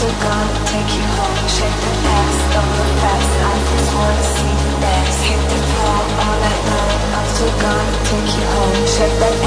We're gonna take you home, shake the past, don't look fast. I just wanna see you dance, hit the floor all night long. We're gonna take you home, shake the.